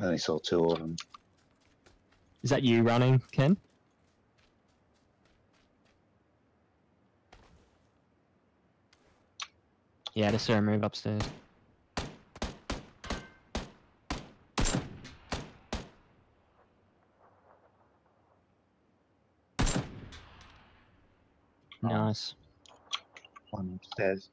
I only saw two of them. Is that you running, Ken? Yeah, just saw him move upstairs. Nice. One upstairs.